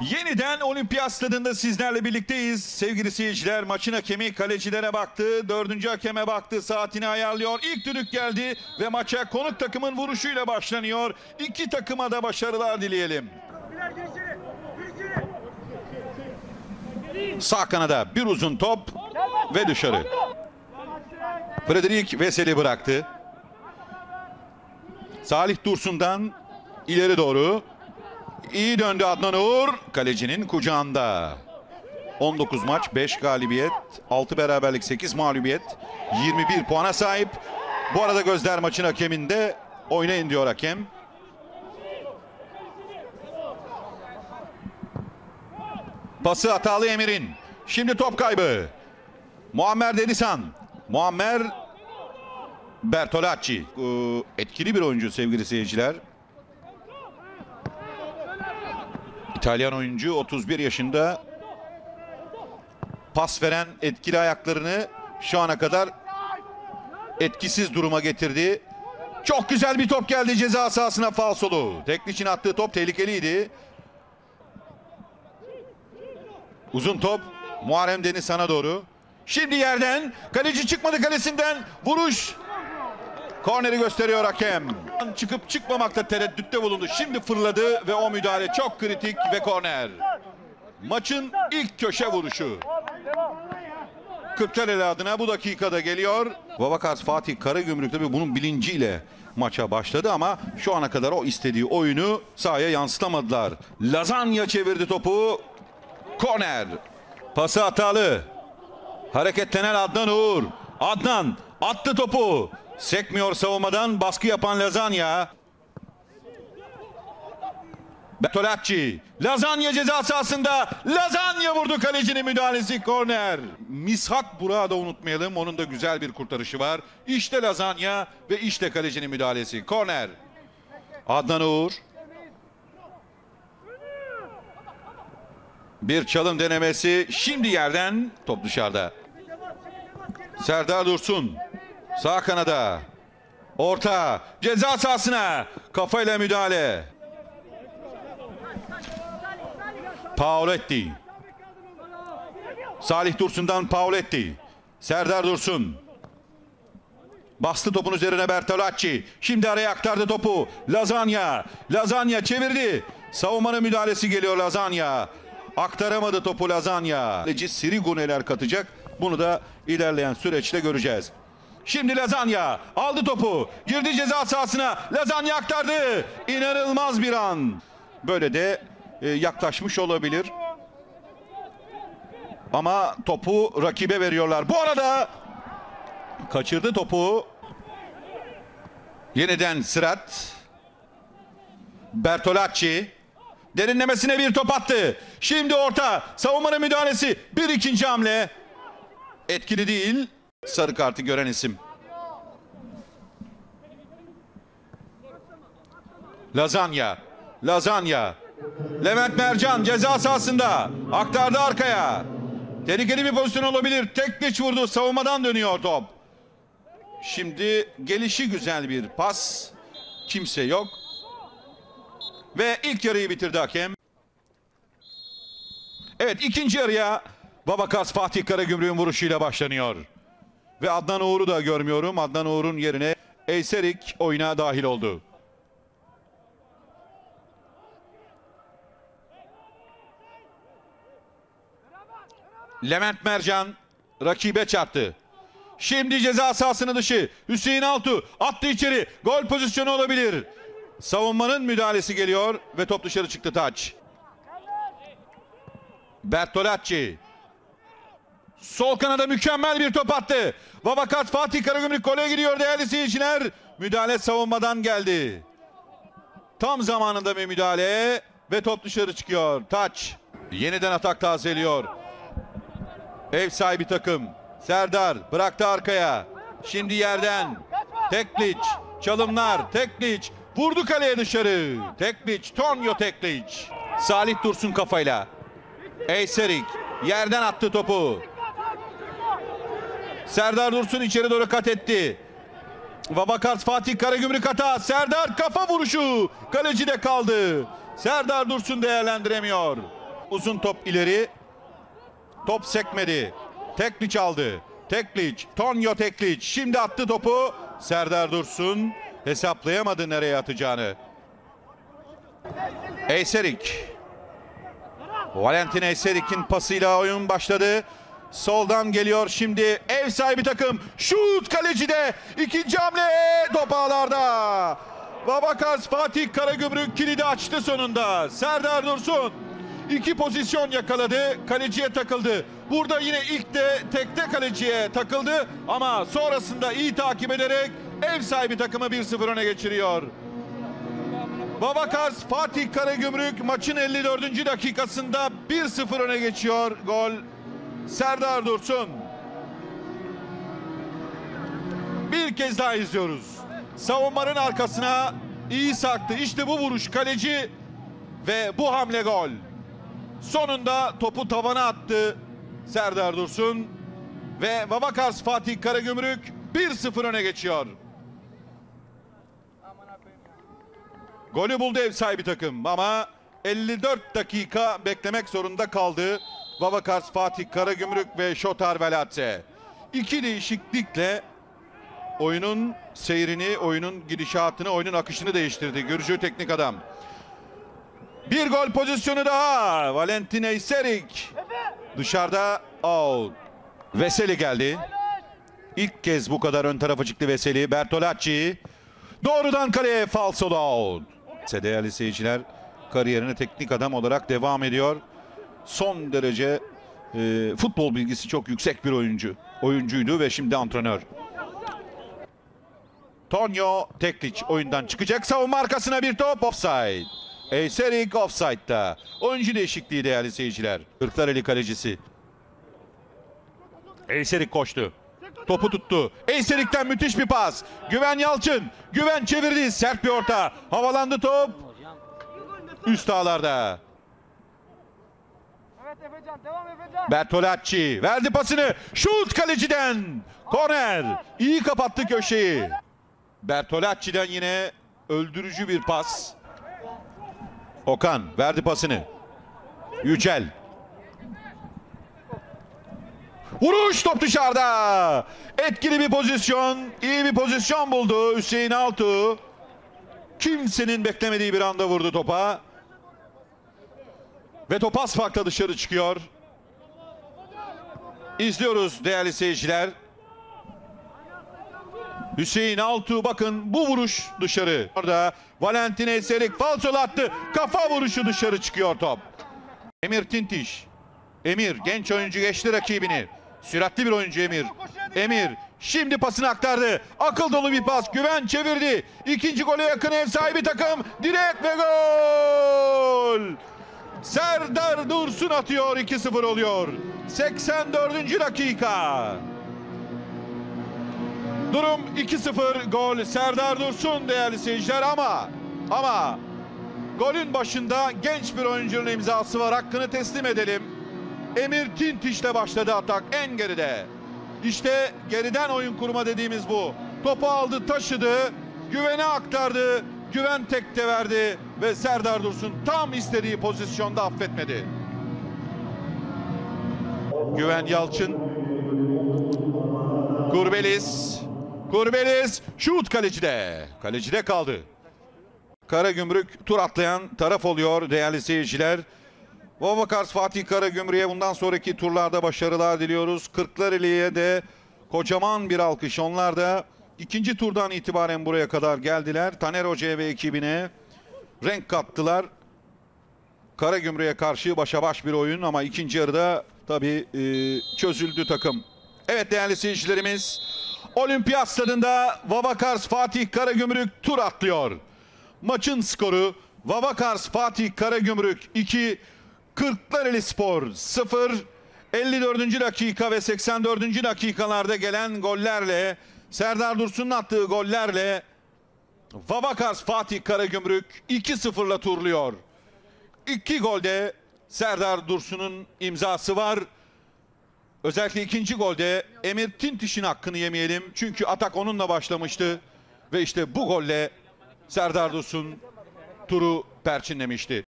Yeniden Olimpiyat Stadında sizlerle birlikteyiz. Sevgili seyirciler maçın hakemi kalecilere baktı. Dördüncü hakeme baktı. Saatini ayarlıyor. İlk düdük geldi ve maça konuk takımın vuruşuyla başlanıyor. İki takıma da başarılar dileyelim. Sağ kanada bir uzun top ve dışarı. Frederick Veseli bıraktı. Salih Dursun'dan ileri doğru. İyi döndü Adnan Uğur. Kalecinin kucağında. 19 maç, 5 galibiyet, 6 beraberlik, 8 mağlubiyet. 21 puana sahip. Bu arada gözler maçın hakeminde. Oynayın diyor hakem. Pası hatalı Emir'in. Şimdi top kaybı. Muammer Denizhan. Muammer Bertolacci. Etkili bir oyuncu sevgili seyirciler. İtalyan oyuncu 31 yaşında pas veren etkili ayaklarını şu ana kadar etkisiz duruma getirdi. Çok güzel bir top geldi ceza sahasına falsolu. Tekniçin attığı top tehlikeliydi. Uzun top Muharrem Deniz sana doğru. Şimdi yerden kaleci çıkmadı kalesinden vuruş. Korneri gösteriyor hakem. Çıkıp çıkmamakta tereddütte bulundu. Şimdi fırladı ve o müdahale çok kritik ve korner. Maçın ilk köşe vuruşu. Kırklareli adına bu dakikada geliyor. Babakas Fatih Karagümrük tabii bunun bilinciyle maça başladı ama şu ana kadar o istediği oyunu sahaya yansıtamadılar. Lazanya çevirdi topu. Korner. Pası hatalı. Hareketlenen Adnan Uğur. Adnan attı topu. Sekmiyor savunmadan baskı yapan Lazanya. Bertolacci. Lazanya ceza sahasında. Lazanya vurdu kalecinin müdahalesi korner. Mishak Burak'ı da unutmayalım. Onun da güzel bir kurtarışı var. İşte Lazanya ve işte kalecinin müdahalesi. Korner. Adnan Uğur. Bir çalım denemesi. Şimdi yerden top dışarıda. Serdar Dursun. Sağ kanada. Orta. Ceza sahasına. Kafayla müdahale. Paoletti. Salih Dursun'dan Paoletti. Serdar Dursun. Bastı topun üzerine Bertolacci. Şimdi araya aktardı topu. Lazanya. Lazanya çevirdi. Savunmanın müdahalesi geliyor Lazanya. Aktaramadı topu Lazanya. Sirigu neler katacak? Bunu da ilerleyen süreçte göreceğiz. Şimdi Lazanya aldı topu. Girdi ceza sahasına. Lazanya aktardı. İnanılmaz bir an. Böyle de e, yaklaşmış olabilir. Ama topu rakibe veriyorlar. Bu arada kaçırdı topu. Yeniden Sırat. Bertolacci. Derinlemesine bir top attı. Şimdi orta. Savunmanın müdahalesi. Bir ikinci hamle. Etkili değil. Sarı kartı gören isim. Lazanya. Lazanya. Levent Mercan ceza sahasında. Aktardı arkaya. Tehlikeli bir pozisyon olabilir. Tek diç vurdu. Savunmadan dönüyor top. Şimdi gelişi güzel bir pas. Kimse yok. Ve ilk yarıyı bitirdi hakem. Evet ikinci yarıya Babakas Fatih Karagümrük'ün vuruşuyla başlanıyor. Ve Adnan Uğur'u da görmüyorum. Adnan Uğur'un yerine Eyserik oyuna dahil oldu. Levent Mercan rakibe çarptı. Şimdi ceza sahasının dışı. Hüseyin Altu attı içeri. Gol pozisyonu olabilir. Savunmanın müdahalesi geliyor ve top dışarı çıktı taç. Bertolacci. Sol kanada mükemmel bir top attı. Vabakat Fatih Karagümrük gole gidiyor değerli seyirciler. Müdahale savunmadan geldi. Tam zamanında bir müdahale ve top dışarı çıkıyor. Taç. Yeniden atak tazeliyor. Ev sahibi takım. Serdar bıraktı arkaya. Şimdi yerden. Tekliç. Çalımlar. Tekliç. Vurdu kaleye dışarı. Tekliç. Tonyo Tekliç. Salih Dursun kafayla. Eyserik. Yerden attı topu. Serdar Dursun içeri doğru kat etti. Vabakars Fatih Karagümrük hata. Serdar kafa vuruşu. Kaleci de kaldı. Serdar Dursun değerlendiremiyor. Uzun top ileri. Top sekmedi. Tekliç aldı. Tekliç. Tonyo Tekliç. Şimdi attı topu. Serdar Dursun hesaplayamadı nereye atacağını. Eyserik. Valentin Eyserik'in pasıyla oyun başladı. Soldan geliyor şimdi ev sahibi takım. Şut kalecide. ikinci hamle top ağlarda. Babakars Fatih Karagümrük kilidi açtı sonunda. Serdar Dursun iki pozisyon yakaladı. Kaleciye takıldı. Burada yine ilk de tekte kaleciye takıldı. Ama sonrasında iyi takip ederek ev sahibi takımı 1-0 öne geçiriyor. Babakars Fatih Karagümrük maçın 54. dakikasında 1-0 öne geçiyor. Gol Serdar Dursun. Bir kez daha izliyoruz. Savunmanın arkasına iyi sarktı. İşte bu vuruş kaleci ve bu hamle gol. Sonunda topu tavana attı Serdar Dursun ve Babakars Fatih Karagümrük 1-0 öne geçiyor. Golü buldu ev sahibi takım ama 54 dakika beklemek zorunda kaldı. Babakars Fatih Karagümrük ve Şotar Velatse. İki değişiklikle oyunun seyrini, oyunun gidişatını, oyunun akışını değiştirdi. Gürcü teknik adam. Bir gol pozisyonu daha. Valentin Eyserik. Dışarıda out. Veseli geldi. İlk kez bu kadar ön tarafa çıktı Veseli. Bertolacci. Doğrudan kaleye falsolu out. Değerli seyirciler kariyerine teknik adam olarak devam ediyor. Son derece e, futbol bilgisi çok yüksek bir oyuncu. Oyuncuydu ve şimdi antrenör. Tonyo Tekliç oyundan çıkacak. Savunma arkasına bir top offside. Eyserik offside'da. Oyuncu değişikliği değerli seyirciler. Kırklareli kalecisi. Eyserik koştu. Topu tuttu. Eyserik'ten müthiş bir pas. Güven Yalçın. Güven çevirdi. Sert bir orta. Havalandı top. Üst ağlarda. Efecan devam Efecan. Bertolacci verdi pasını. Şut kaleciden. Korner. İyi kapattı köşeyi. Bertolacci'den yine öldürücü bir pas. Okan verdi pasını. Yücel. Vuruş top dışarıda. Etkili bir pozisyon. iyi bir pozisyon buldu Hüseyin Altuğ. Kimsenin beklemediği bir anda vurdu topa. Ve top az farkla dışarı çıkıyor. İzliyoruz değerli seyirciler. Hüseyin Altuğ bakın bu vuruş dışarı. Orada Valentin Eserik falsolu attı. Kafa vuruşu dışarı çıkıyor top. Emir Tintiş. Emir genç oyuncu geçti rakibini. Süratli bir oyuncu Emir. Emir şimdi pasını aktardı. Akıl dolu bir pas. Güven çevirdi. İkinci gole yakın ev sahibi takım. Direkt ve gol. Serdar Dursun atıyor 2-0 oluyor. 84. dakika. Durum 2-0 gol Serdar Dursun değerli seyirciler ama ama golün başında genç bir oyuncunun imzası var. Hakkını teslim edelim. Emir Tintiş'le başladı atak en geride. İşte geriden oyun kurma dediğimiz bu. Topu aldı, taşıdı, güvene aktardı. Güven tekte verdi ve Serdar Dursun tam istediği pozisyonda affetmedi. Güven Yalçın. Kurbelis. Kurbelis şut kalecide. Kalecide kaldı. Karagümrük tur atlayan taraf oluyor değerli seyirciler. Vavakars Fatih Karagümrük'e bundan sonraki turlarda başarılar diliyoruz. Kırklareli'ye de kocaman bir alkış. Onlar da ikinci turdan itibaren buraya kadar geldiler. Taner Hoca'ya ve ekibine renk kattılar. Karagümrük'e karşı başa baş bir oyun ama ikinci yarıda tabii e, çözüldü takım. Evet değerli seyircilerimiz Olimpiyat stadında Vavakars Fatih Karagümrük tur atlıyor. Maçın skoru Vavakars Fatih Karagümrük 2 Kırklareli Spor 0 54. dakika ve 84. dakikalarda gelen gollerle Serdar Dursun'un attığı gollerle Vavakars Fatih Karagümrük 2-0'la turluyor. İki golde Serdar Dursun'un imzası var. Özellikle ikinci golde Emir Tintiş'in hakkını yemeyelim. Çünkü atak onunla başlamıştı. Ve işte bu golle Serdar Dursun turu perçinlemişti.